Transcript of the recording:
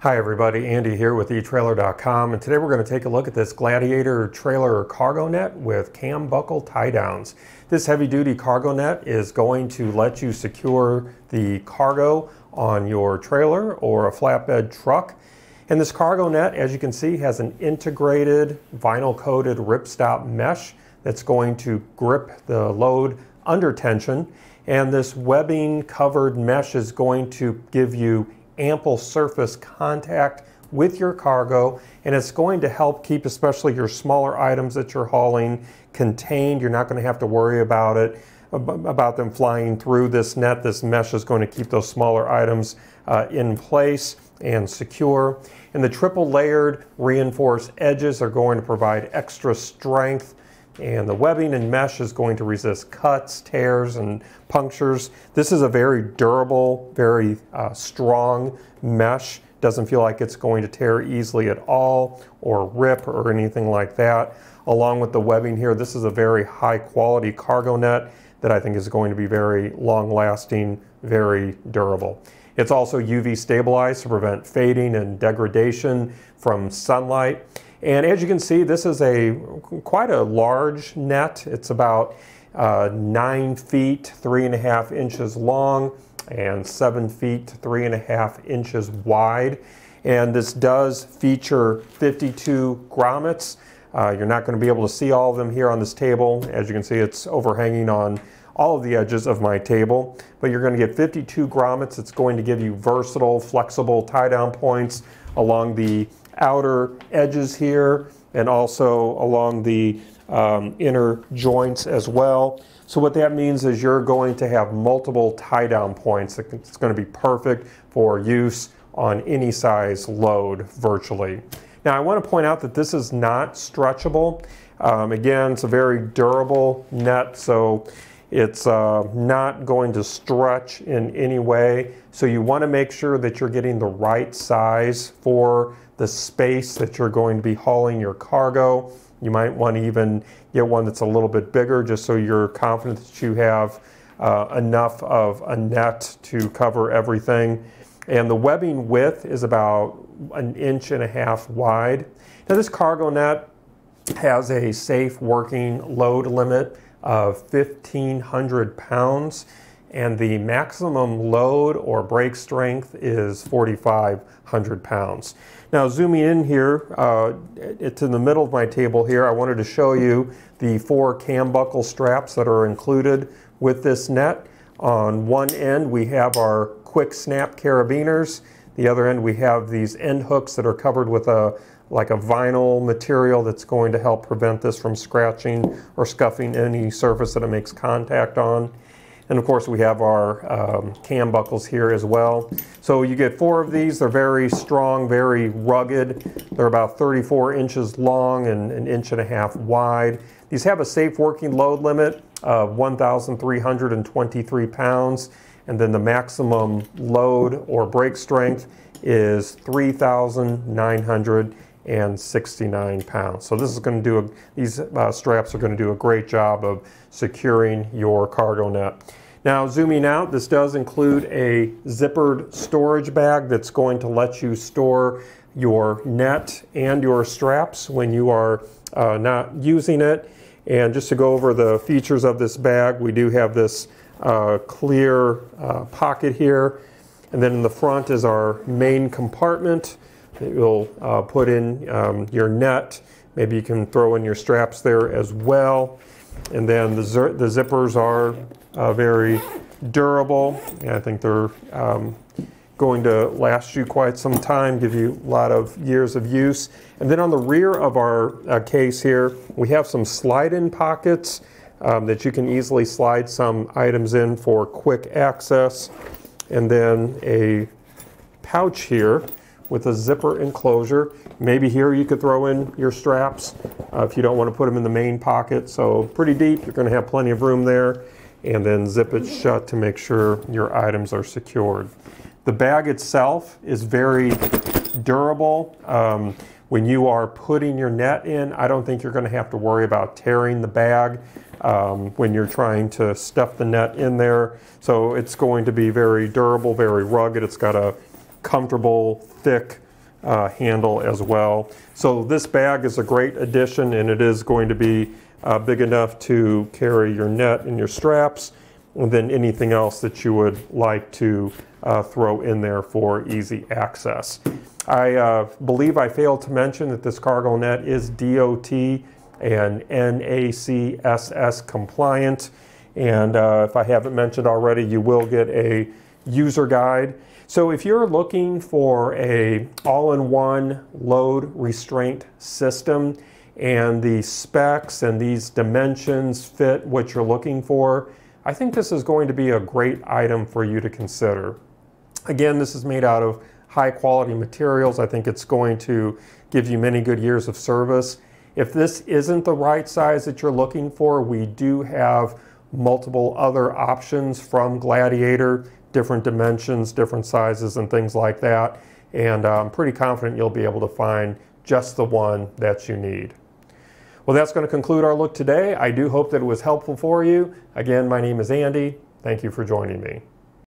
Hi everybody, Andy here with eTrailer.com and today we're going to take a look at this Gladiator trailer cargo net with cam buckle tie downs. This heavy duty cargo net is going to let you secure the cargo on your trailer or a flatbed truck. And this cargo net, as you can see, has an integrated vinyl coated ripstop mesh that's going to grip the load under tension. And this webbing covered mesh is going to give you ample surface contact with your cargo and it's going to help keep especially your smaller items that you're hauling contained. You're not going to have to worry about it about them flying through this net. This mesh is going to keep those smaller items uh, in place and secure. And the triple layered reinforced edges are going to provide extra strength and the webbing and mesh is going to resist cuts, tears, and punctures. This is a very durable, very uh, strong mesh. Doesn't feel like it's going to tear easily at all or rip or anything like that. Along with the webbing here, this is a very high quality cargo net that I think is going to be very long lasting, very durable. It's also UV stabilized to prevent fading and degradation from sunlight. And as you can see, this is a quite a large net. It's about uh, nine feet, three and a half inches long, and seven feet, three and a half inches wide. And this does feature 52 grommets. Uh, you're not going to be able to see all of them here on this table. As you can see, it's overhanging on all of the edges of my table, but you're going to get 52 grommets. It's going to give you versatile, flexible tie down points along the outer edges here and also along the um, inner joints as well. So what that means is you're going to have multiple tie down points. It's going to be perfect for use on any size load virtually. Now I want to point out that this is not stretchable. Um, again, it's a very durable net, so it's uh, not going to stretch in any way. So you want to make sure that you're getting the right size for the space that you're going to be hauling your cargo. You might want to even get one that's a little bit bigger just so you're confident that you have uh, enough of a net to cover everything. And the webbing width is about an inch and a half wide. Now this cargo net has a safe working load limit of 1,500 pounds and the maximum load or break strength is 4,500 pounds. Now zooming in here, uh, it's in the middle of my table here, I wanted to show you the four cam buckle straps that are included with this net. On one end we have our quick snap carabiners, the other end we have these end hooks that are covered with a like a vinyl material that's going to help prevent this from scratching or scuffing any surface that it makes contact on. And of course we have our um, cam buckles here as well. So you get four of these. They're very strong, very rugged. They're about 34 inches long and an inch and a half wide. These have a safe working load limit of 1,323 pounds. And then the maximum load or break strength is 3,969 pounds. So this is going to do, a, these uh, straps are going to do a great job of securing your cargo net. Now zooming out, this does include a zippered storage bag that's going to let you store your net and your straps when you are uh, not using it. And just to go over the features of this bag, we do have this uh, clear uh, pocket here. And then in the front is our main compartment you'll uh, put in um, your net. Maybe you can throw in your straps there as well. And then the, the zippers are uh, very durable. I think they're um, going to last you quite some time, give you a lot of years of use. And then on the rear of our uh, case here, we have some slide-in pockets um, that you can easily slide some items in for quick access. And then a pouch here with a zipper enclosure. Maybe here you could throw in your straps uh, if you don't want to put them in the main pocket. So pretty deep, you're going to have plenty of room there and then zip it shut to make sure your items are secured. The bag itself is very durable. Um, when you are putting your net in, I don't think you're going to have to worry about tearing the bag um, when you're trying to stuff the net in there. So it's going to be very durable, very rugged. It's got a comfortable, thick uh, handle as well. So this bag is a great addition and it is going to be uh, big enough to carry your net and your straps and then anything else that you would like to uh, throw in there for easy access. I uh, believe I failed to mention that this cargo net is DOT and NACSS compliant. And uh, if I haven't mentioned already, you will get a user guide. So if you're looking for a all-in-one load restraint system and the specs and these dimensions fit what you're looking for, I think this is going to be a great item for you to consider. Again, this is made out of high quality materials. I think it's going to give you many good years of service. If this isn't the right size that you're looking for, we do have multiple other options from Gladiator, different dimensions, different sizes, and things like that. And uh, I'm pretty confident you'll be able to find just the one that you need. Well, that's going to conclude our look today. I do hope that it was helpful for you. Again, my name is Andy. Thank you for joining me.